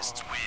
Counter-terrorists win.